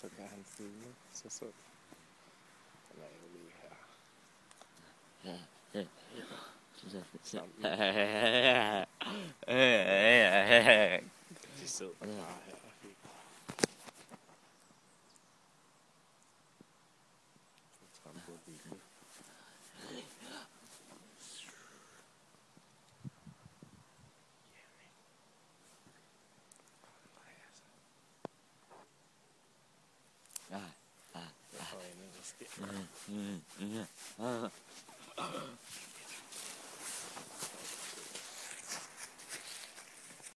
så kan han filme sig selv. Den er jo lige her. De sidder bare her. 啊啊啊！嗯嗯嗯嗯啊。